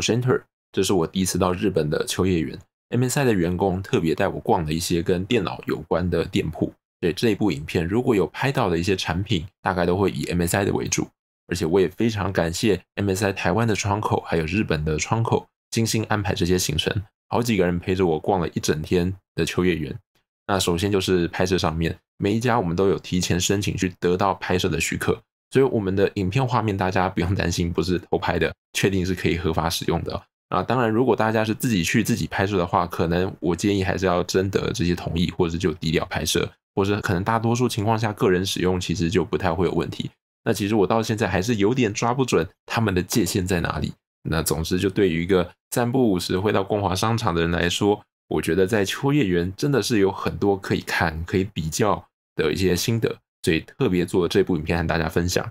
我是 Enter，这是我第一次到日本的秋叶原。MSI 的员工特别带我逛了一些跟电脑有关的店铺。对这一部影片，如果有拍到的一些产品，大概都会以 MSI 的为主。而且我也非常感谢 MSI 台湾的窗口，还有日本的窗口，精心安排这些行程。好几个人陪着我逛了一整天的秋叶原。那首先就是拍摄上面，每一家我们都有提前申请去得到拍摄的许可，所以我们的影片画面大家不用担心不是偷拍的，确定是可以合法使用的啊。当然，如果大家是自己去自己拍摄的话，可能我建议还是要征得这些同意，或者就低调拍摄，或者可能大多数情况下个人使用其实就不太会有问题。那其实我到现在还是有点抓不准他们的界限在哪里。那总之，就对于一个三不五十会到光华商场的人来说，我觉得在秋叶原真的是有很多可以看、可以比较的一些心得，所以特别做这部影片和大家分享。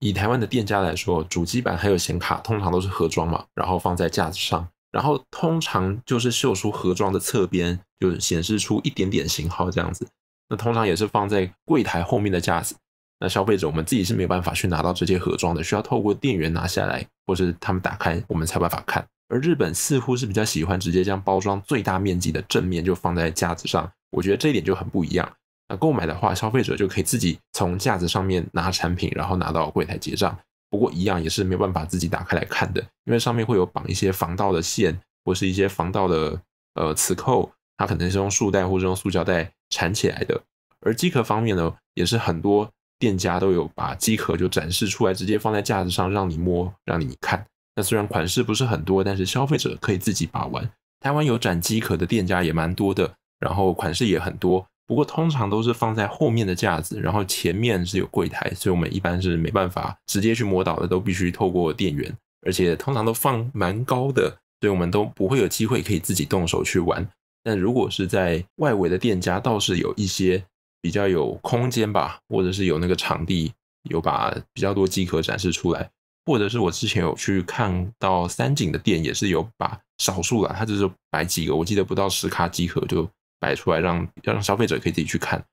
以台湾的店家来说，主机板还有显卡通常都是盒装嘛，然后放在架子上，然后通常就是秀出盒装的侧边，就显示出一点点型号这样子。那通常也是放在柜台后面的架子。那消费者我们自己是没有办法去拿到这些盒装的，需要透过店员拿下来，或是他们打开，我们才有办法看。而日本似乎是比较喜欢直接将包装最大面积的正面就放在架子上，我觉得这一点就很不一样。那购买的话，消费者就可以自己从架子上面拿产品，然后拿到柜台结账。不过一样也是没有办法自己打开来看的，因为上面会有绑一些防盗的线，或是一些防盗的呃磁扣，它可能是用束带或者用塑胶带缠起来的。而机壳方面呢，也是很多店家都有把机壳就展示出来，直接放在架子上让你摸，让你看。那虽然款式不是很多，但是消费者可以自己把玩。台湾有展机壳的店家也蛮多的，然后款式也很多。不过通常都是放在后面的架子，然后前面是有柜台，所以我们一般是没办法直接去摸到的，都必须透过店员。而且通常都放蛮高的，所以我们都不会有机会可以自己动手去玩。但如果是在外围的店家，倒是有一些比较有空间吧，或者是有那个场地，有把比较多机壳展示出来。或者是我之前有去看到三井的店，也是有把少数啦，他就是摆几个，我记得不到十卡机壳就摆出来，让让消费者可以自己去看。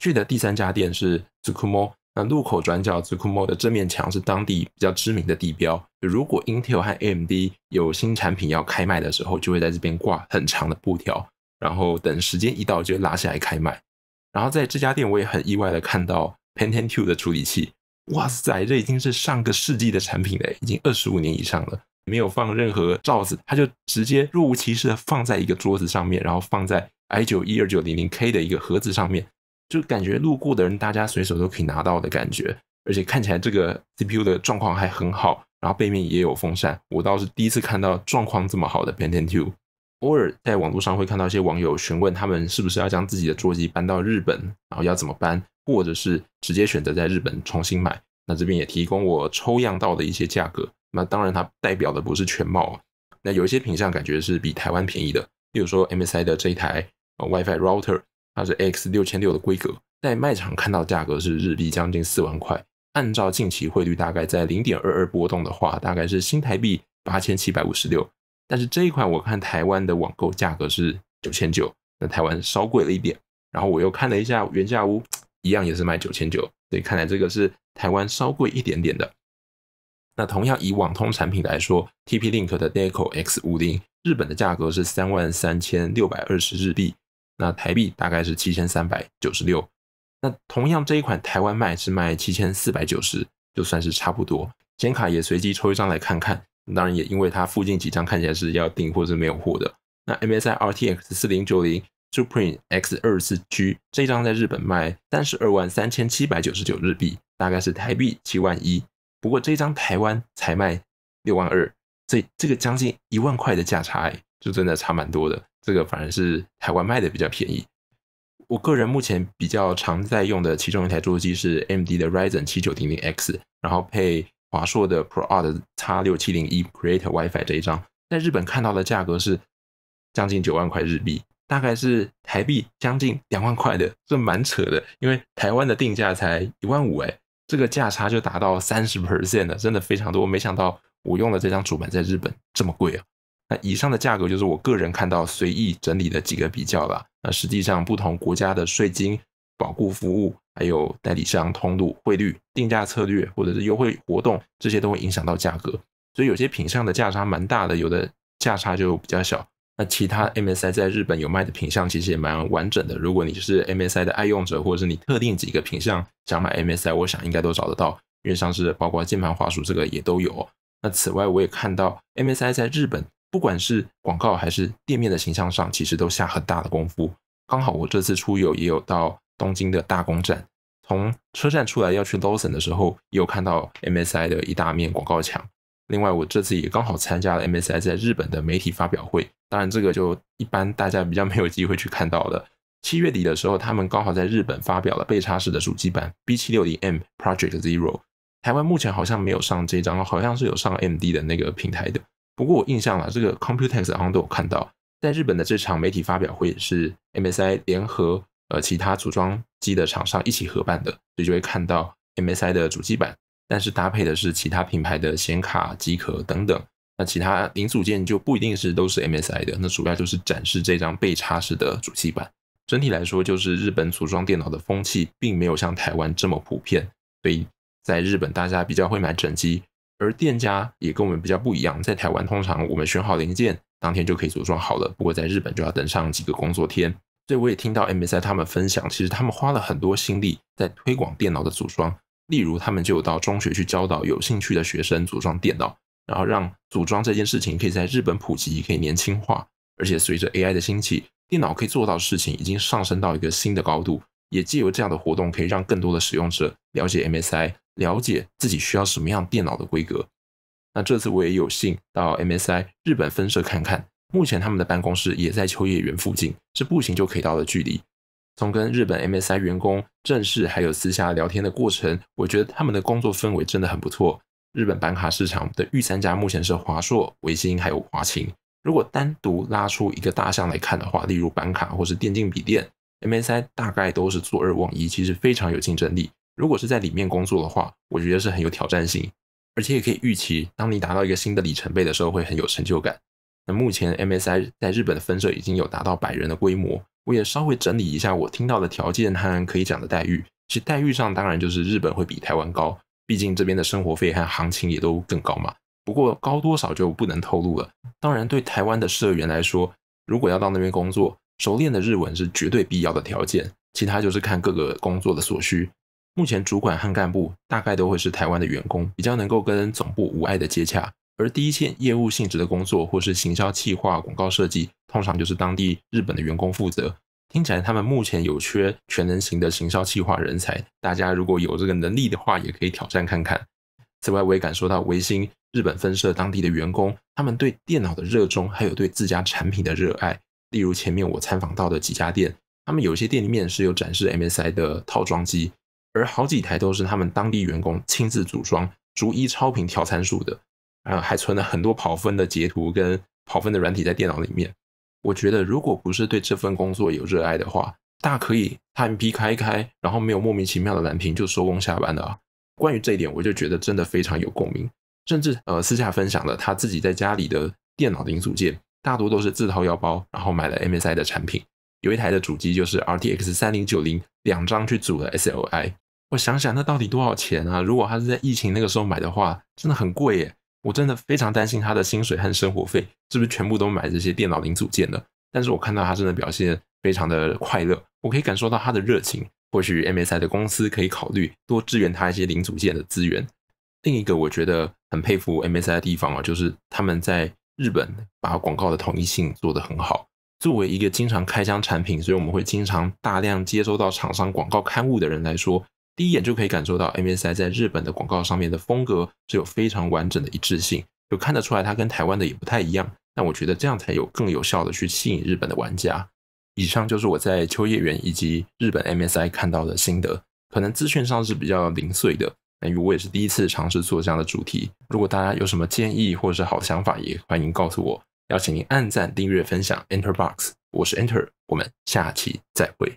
去的第三家店是 Zukumo，那路口转角 Zukumo 的正面墙是当地比较知名的地标。如果 Intel 和 AMD 有新产品要开卖的时候，就会在这边挂很长的布条，然后等时间一到就拉下来开卖。然后在这家店，我也很意外的看到 Pentium 的处理器。哇塞，这已经是上个世纪的产品了，已经二十五年以上了，没有放任何罩子，它就直接若无其事的放在一个桌子上面，然后放在 i 九一二九零零 K 的一个盒子上面，就感觉路过的人大家随手都可以拿到的感觉，而且看起来这个 CPU 的状况还很好，然后背面也有风扇，我倒是第一次看到状况这么好的 Pentium Two。偶尔在网络上会看到一些网友询问他们是不是要将自己的桌机搬到日本，然后要怎么搬。或者是直接选择在日本重新买，那这边也提供我抽样到的一些价格。那当然它代表的不是全貌啊。那有一些品相感觉是比台湾便宜的，例如说 MSI 的这一台 WiFi router，它是 X 六千六的规格，在卖场看到价格是日币将近四万块，按照近期汇率大概在零点二二波动的话，大概是新台币八千七百五十六。但是这一款我看台湾的网购价格是九千九，那台湾稍贵了一点。然后我又看了一下原价屋。一样也是卖九千九，所以看来这个是台湾稍贵一点点的。那同样以网通产品来说，TP-Link 的 Deco X 五零，日本的价格是三万三千六百二十日币，那台币大概是七千三百九十六。那同样这一款台湾卖是卖七千四百九十，就算是差不多。显卡也随机抽一张来看看，当然也因为它附近几张看起来是要订或者没有货的。那 MSI RTX 四零九零。Supreme X 二四 G 这张在日本卖三十二万三千七百九十九日币，大概是台币七万一。不过这张台湾才卖六万二，所以这个将近一万块的价差，就真的差蛮多的。这个反而是台湾卖的比较便宜。我个人目前比较常在用的其中一台桌机是 AMD 的 Ryzen 七九零零 X，然后配华硕的 ProArt X 六七零一 Create WiFi 这一张，在日本看到的价格是将近九万块日币。大概是台币将近两万块的，这蛮扯的。因为台湾的定价才一万五，哎，这个价差就达到三十 percent 了，真的非常多。没想到我用的这张主板在日本这么贵啊。那以上的价格就是我个人看到随意整理的几个比较了。那实际上不同国家的税金、保护服务，还有代理商通路、汇率、定价策略或者是优惠活动，这些都会影响到价格。所以有些品相的价差蛮大的，有的价差就比较小。那其他 MSI 在日本有卖的品相其实也蛮完整的。如果你是 MSI 的爱用者，或者是你特定几个品相想买 MSI，我想应该都找得到，因为像是包括键盘、滑鼠这个也都有。那此外，我也看到 MSI 在日本不管是广告还是店面的形象上，其实都下很大的功夫。刚好我这次出游也有到东京的大宫站，从车站出来要去 Lawson 的时候，也有看到 MSI 的一大面广告墙。另外，我这次也刚好参加了 MSI 在日本的媒体发表会，当然这个就一般大家比较没有机会去看到了。七月底的时候，他们刚好在日本发表了被插式的主机版 B760M Project Zero。台湾目前好像没有上这张，好像是有上 MD 的那个平台的。不过我印象啊，这个 Computex 好像都有看到，在日本的这场媒体发表会是 MSI 联合呃其他组装机的厂商一起合办的，所以就会看到 MSI 的主机板，但是搭配的是其他品牌的显卡、机壳等等。那其他零组件就不一定是都是 MSI 的，那主要就是展示这张被插式的主机板。整体来说，就是日本组装电脑的风气并没有像台湾这么普遍，所以。在日本，大家比较会买整机，而店家也跟我们比较不一样。在台湾，通常我们选好零件，当天就可以组装好了。不过在日本，就要等上几个工作天。所以我也听到 MSI 他们分享，其实他们花了很多心力在推广电脑的组装。例如，他们就有到中学去教导有兴趣的学生组装电脑，然后让组装这件事情可以在日本普及，可以年轻化。而且随着 AI 的兴起，电脑可以做到的事情已经上升到一个新的高度。也借由这样的活动，可以让更多的使用者了解 MSI。了解自己需要什么样电脑的规格。那这次我也有幸到 MSI 日本分社看看，目前他们的办公室也在秋叶原附近，是步行就可以到的距离。从跟日本 MSI 员工正式还有私下聊天的过程，我觉得他们的工作氛围真的很不错。日本板卡市场的御三家目前是华硕、维新还有华擎。如果单独拉出一个大项来看的话，例如板卡或是电竞笔电，MSI 大概都是坐二望一，其实非常有竞争力。如果是在里面工作的话，我觉得是很有挑战性，而且也可以预期，当你达到一个新的里程碑的时候，会很有成就感。那目前 MSI 在日本的分社已经有达到百人的规模，我也稍微整理一下我听到的条件和可以讲的待遇。其实待遇上当然就是日本会比台湾高，毕竟这边的生活费和行情也都更高嘛。不过高多少就不能透露了。当然，对台湾的社员来说，如果要到那边工作，熟练的日文是绝对必要的条件，其他就是看各个工作的所需。目前主管和干部大概都会是台湾的员工，比较能够跟总部无碍的接洽。而第一线业务性质的工作，或是行销企划、广告设计，通常就是当地日本的员工负责。听起来他们目前有缺全能型的行销企划人才，大家如果有这个能力的话，也可以挑战看看。此外，我也感受到维新日本分社当地的员工，他们对电脑的热衷，还有对自家产品的热爱。例如前面我参访到的几家店，他们有些店里面是有展示 MSI 的套装机。而好几台都是他们当地员工亲自组装，逐一超频调参数的，然后还存了很多跑分的截图跟跑分的软体在电脑里面。我觉得，如果不是对这份工作有热爱的话，大可以 MP 开一开，然后没有莫名其妙的蓝屏就收工下班的啊。关于这一点，我就觉得真的非常有共鸣。甚至呃私下分享了他自己在家里的电脑零组件，大多都是自掏腰包，然后买了 MSI 的产品。有一台的主机就是 RTX 三零九零，两张去组了 SLI。我想想，那到底多少钱啊？如果他是在疫情那个时候买的话，真的很贵耶！我真的非常担心他的薪水和生活费是不是全部都买这些电脑零组件了。但是我看到他真的表现非常的快乐，我可以感受到他的热情。或许 MSI 的公司可以考虑多支援他一些零组件的资源。另一个我觉得很佩服 MSI 的地方啊，就是他们在日本把广告的统一性做得很好。作为一个经常开箱产品，所以我们会经常大量接收到厂商广告刊物的人来说，第一眼就可以感受到 MSI 在日本的广告上面的风格是有非常完整的一致性，就看得出来它跟台湾的也不太一样。那我觉得这样才有更有效的去吸引日本的玩家。以上就是我在秋叶原以及日本 MSI 看到的心得，可能资讯上是比较零碎的，等于我也是第一次尝试做这样的主题。如果大家有什么建议或者是好想法，也欢迎告诉我。邀请您按赞、订阅、分享。Enter Box，我是 Enter，我们下期再会。